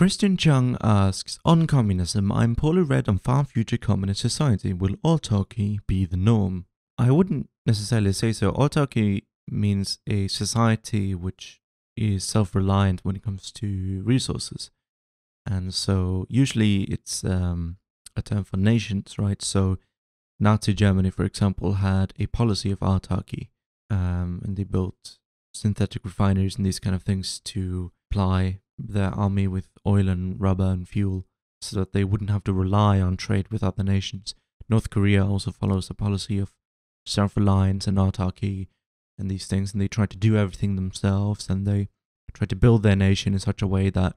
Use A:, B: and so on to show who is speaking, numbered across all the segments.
A: Christian Chung asks On communism, I'm poorly read on far future communist society. Will autarky be the norm? I wouldn't necessarily say so. Autarky means a society which is self reliant when it comes to resources. And so usually it's um, a term for nations, right? So Nazi Germany, for example, had a policy of autarky, um, and they built synthetic refineries and these kind of things to supply their army with oil and rubber and fuel so that they wouldn't have to rely on trade with other nations. North Korea also follows a policy of self reliance and autarky and these things, and they try to do everything themselves and they try to build their nation in such a way that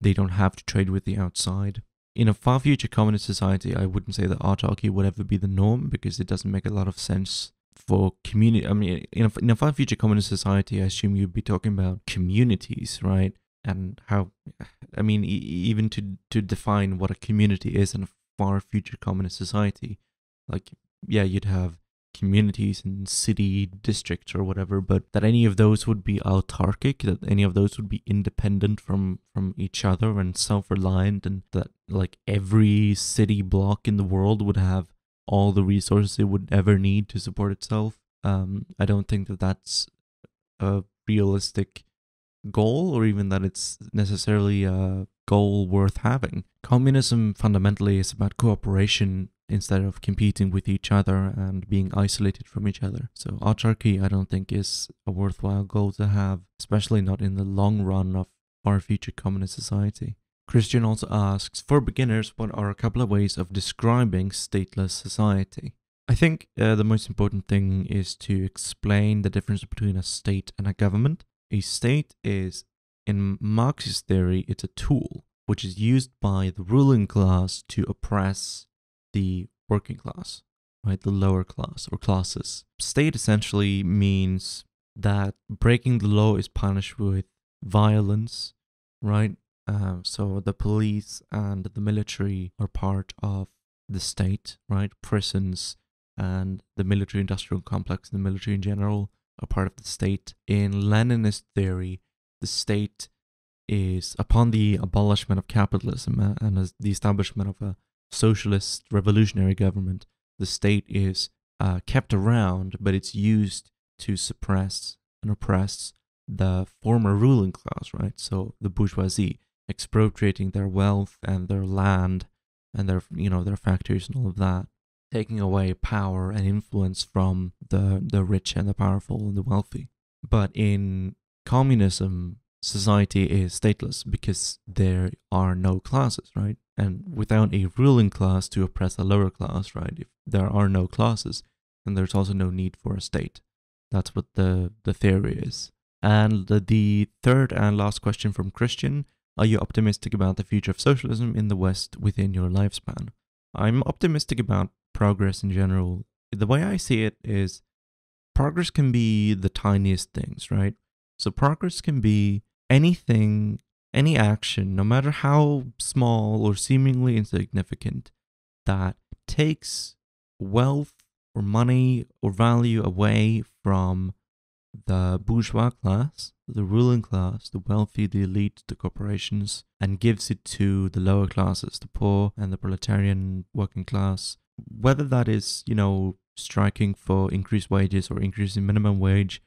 A: they don't have to trade with the outside. In a far future communist society, I wouldn't say that autarky would ever be the norm because it doesn't make a lot of sense for community. I mean, in a, in a far future communist society, I assume you'd be talking about communities, right? And how, I mean, e- even to to define what a community is in a far future communist society, like yeah, you'd have communities and city districts or whatever, but that any of those would be autarkic, that any of those would be independent from from each other and self-reliant, and that like every city block in the world would have all the resources it would ever need to support itself. Um, I don't think that that's a realistic goal, or even that it's necessarily a goal worth having. Communism fundamentally is about cooperation instead of competing with each other and being isolated from each other. So autarky, I don't think is a worthwhile goal to have, especially not in the long run of our future communist society. Christian also asks, for beginners, what are a couple of ways of describing stateless society? I think uh, the most important thing is to explain the difference between a state and a government. A state is, in Marxist theory, it's a tool which is used by the ruling class to oppress the working class, right? The lower class or classes. State essentially means that breaking the law is punished with violence, right? Uh, so the police and the military are part of the state, right? Prisons and the military industrial complex the military in general are part of the state. In Leninist theory, the state is upon the abolishment of capitalism and the establishment of a socialist revolutionary government, the state is uh, kept around, but it's used to suppress and oppress the former ruling class, right? So the bourgeoisie, expropriating their wealth and their land and their, you know, their factories and all of that, taking away power and influence from the the rich and the powerful and the wealthy. But in communism, society is stateless because there are no classes, right? And without a ruling class to oppress a lower class, right? If there are no classes, then there's also no need for a state. That's what the, the theory is. And the, the third and last question from Christian Are you optimistic about the future of socialism in the West within your lifespan? I'm optimistic about progress in general. The way I see it is progress can be the tiniest things, right? So progress can be anything, any action, no matter how small or seemingly insignificant, that takes wealth or money or value away from the bourgeois class, the ruling class, the wealthy, the elite, the corporations, and gives it to the lower classes, the poor and the proletarian working class. Whether that is, you know, striking for increased wages or increasing minimum wage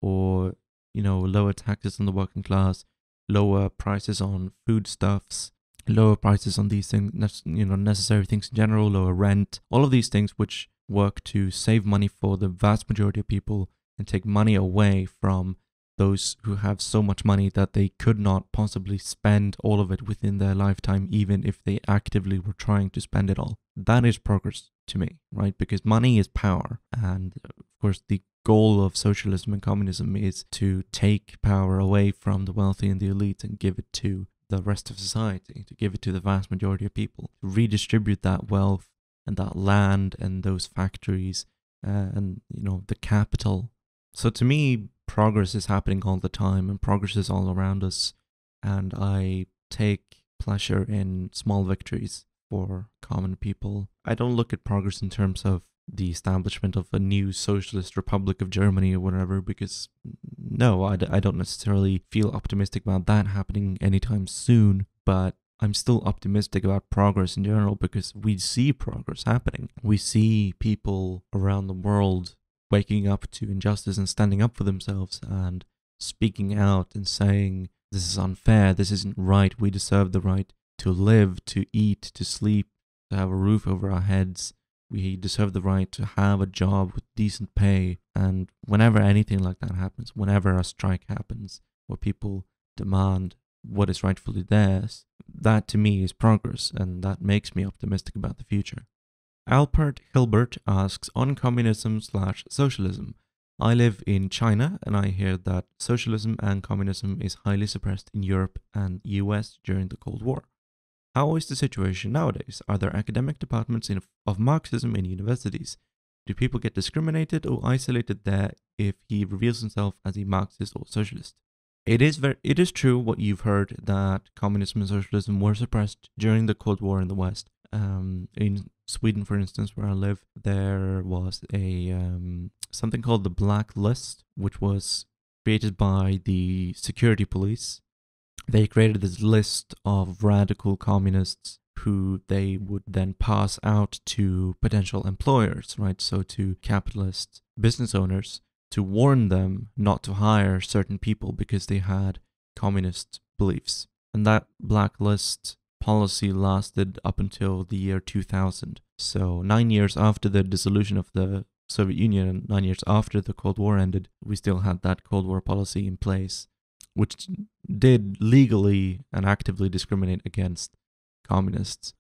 A: or you know, lower taxes on the working class, lower prices on foodstuffs, lower prices on these things, you know, necessary things in general, lower rent, all of these things which work to save money for the vast majority of people and take money away from those who have so much money that they could not possibly spend all of it within their lifetime, even if they actively were trying to spend it all. That is progress to me, right? Because money is power. And of course, the goal of socialism and communism is to take power away from the wealthy and the elite and give it to the rest of society, to give it to the vast majority of people, to redistribute that wealth and that land and those factories uh, and you know the capital. So to me, progress is happening all the time and progress is all around us, and I take pleasure in small victories for common people. I don't look at progress in terms of the establishment of a new socialist republic of Germany or whatever, because no, I, d- I don't necessarily feel optimistic about that happening anytime soon, but I'm still optimistic about progress in general because we see progress happening. We see people around the world waking up to injustice and standing up for themselves and speaking out and saying, This is unfair, this isn't right, we deserve the right to live, to eat, to sleep, to have a roof over our heads. We deserve the right to have a job with decent pay. And whenever anything like that happens, whenever a strike happens, where people demand what is rightfully theirs, that to me is progress, and that makes me optimistic about the future. Alpert Hilbert asks on communism slash socialism. I live in China and I hear that socialism and communism is highly suppressed in Europe and US during the Cold War. How is the situation nowadays? Are there academic departments in, of Marxism in universities? Do people get discriminated or isolated there if he reveals himself as a Marxist or socialist? It is very, it is true what you've heard that communism and socialism were suppressed during the Cold War in the West. Um, in Sweden, for instance, where I live, there was a um, something called the Black List, which was created by the security police. They created this list of radical communists who they would then pass out to potential employers, right? So to capitalist business owners to warn them not to hire certain people because they had communist beliefs. And that blacklist policy lasted up until the year 2000. So, nine years after the dissolution of the Soviet Union and nine years after the Cold War ended, we still had that Cold War policy in place, which did legally and actively discriminate against communists.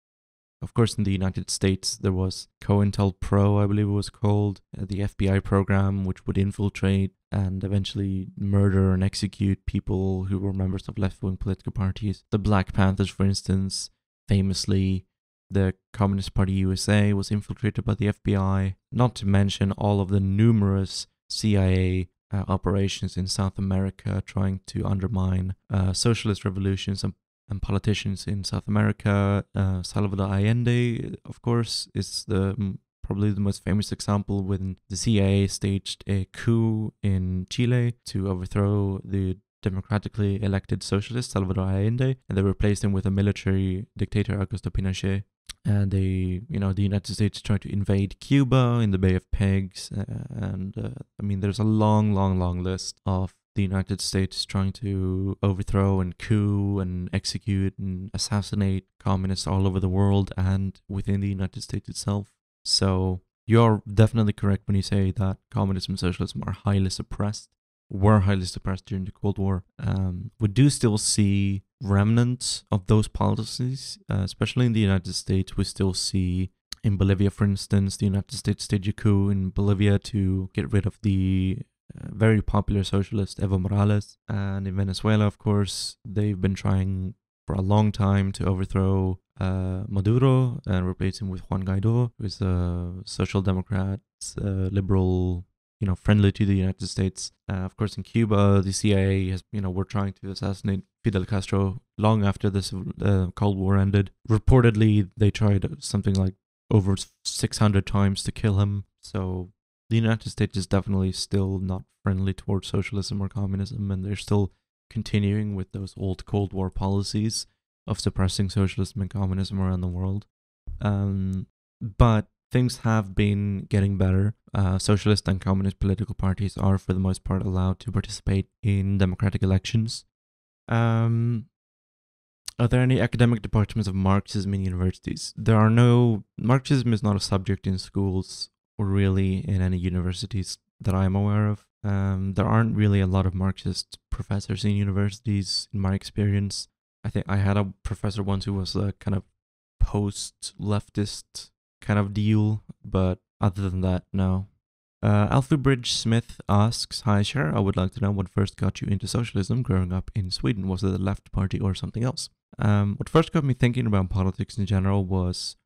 A: Of course, in the United States, there was COINTELPRO, I believe it was called, uh, the FBI program, which would infiltrate and eventually murder and execute people who were members of left wing political parties. The Black Panthers, for instance, famously, the Communist Party USA was infiltrated by the FBI, not to mention all of the numerous CIA uh, operations in South America trying to undermine uh, socialist revolutions and and politicians in South America. Uh, Salvador Allende, of course, is the probably the most famous example when the CIA staged a coup in Chile to overthrow the democratically elected socialist Salvador Allende, and they replaced him with a military dictator Augusto Pinochet. And they, you know, the United States tried to invade Cuba in the Bay of Pigs, uh, and uh, I mean, there's a long, long, long list of the United States trying to overthrow and coup and execute and assassinate communists all over the world and within the United States itself. So you're definitely correct when you say that communism and socialism are highly suppressed, were highly suppressed during the Cold War. Um, we do still see remnants of those policies, uh, especially in the United States. We still see in Bolivia, for instance, the United States staged a coup in Bolivia to get rid of the very popular socialist Evo Morales. And in Venezuela, of course, they've been trying for a long time to overthrow uh, Maduro and replace him with Juan Guaido, who is a social democrat, uh, liberal, you know, friendly to the United States. Uh, of course, in Cuba, the CIA has, you know, were trying to assassinate Fidel Castro long after this uh, Cold War ended. Reportedly, they tried something like over 600 times to kill him. So the United States is definitely still not friendly towards socialism or communism, and they're still continuing with those old Cold War policies of suppressing socialism and communism around the world. Um, but things have been getting better. Uh, socialist and communist political parties are, for the most part, allowed to participate in democratic elections. Um, are there any academic departments of Marxism in universities? There are no. Marxism is not a subject in schools really in any universities that I'm aware of. Um, there aren't really a lot of Marxist professors in universities, in my experience. I think I had a professor once who was a kind of post leftist kind of deal, but other than that, no. Uh, Alfie Bridge Smith asks, Hi, Cher. I would like to know what first got you into socialism growing up in Sweden. Was it the left party or something else? Um, what first got me thinking about politics in general was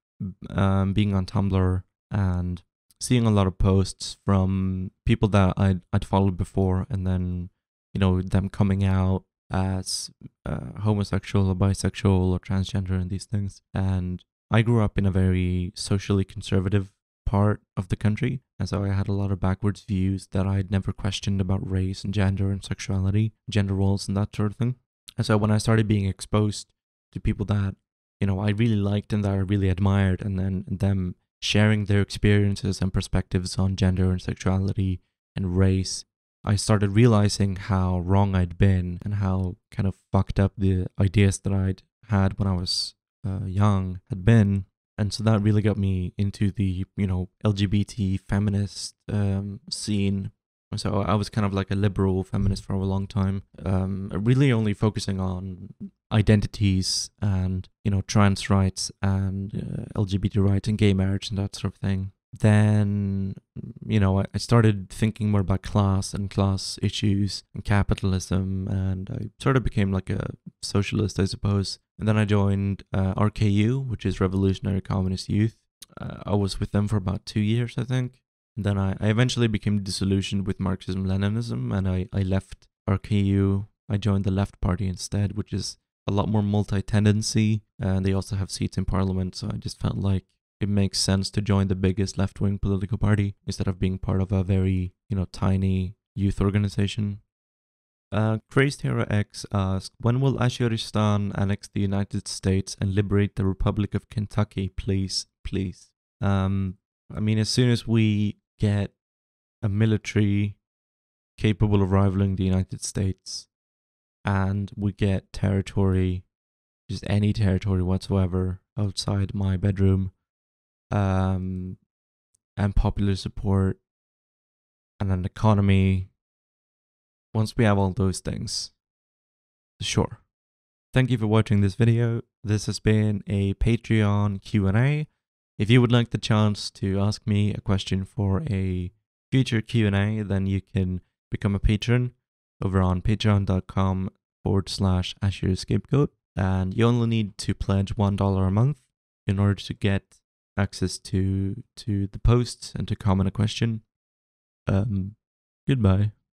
A: um, being on Tumblr and seeing a lot of posts from people that I'd, I'd followed before and then, you know, them coming out as uh, homosexual or bisexual or transgender and these things. And I grew up in a very socially conservative part of the country. And so I had a lot of backwards views that I'd never questioned about race and gender and sexuality, gender roles and that sort of thing. And so when I started being exposed to people that, you know, I really liked and that I really admired, and then them sharing their experiences and perspectives on gender and sexuality and race, I started realizing how wrong I'd been and how kind of fucked up the ideas that I'd had when I was uh, young had been. And so that really got me into the, you know, LGBT feminist um, scene. So I was kind of like a liberal feminist for a long time, um, really only focusing on identities and, you know, trans rights and uh, LGBT rights and gay marriage and that sort of thing. Then you know I, started thinking more about class and class issues and capitalism and i sort of became like a socialist i suppose. And then i joined uh, rku which is revolutionary communist youth. Uh, i was with them for about two years i think then I, I eventually became disillusioned with marxism leninism and I, I left rku i joined the left party instead which is a lot more multi-tendency and they also have seats in parliament so i just felt like it makes sense to join the biggest left wing political party instead of being part of a very, you know, tiny youth organization. Uh, Crazed Hero X asks, when will Azuristan annex the United States and liberate the Republic of Kentucky, please, please? Um, I mean, as soon as we get a military capable of rivaling the United States and we get territory, just any territory whatsoever outside my bedroom, um, and popular support and an economy. Once we have all those things, sure. Thank you for watching this video. This has been a Patreon Q&A. If you would like the chance to ask me a question for a future Q&A, then you can become a patron over on patreon.com forward slash azureScapegoat. And you only need to pledge $1 a month in order to get access to to the posts and to comment a question. Um, goodbye.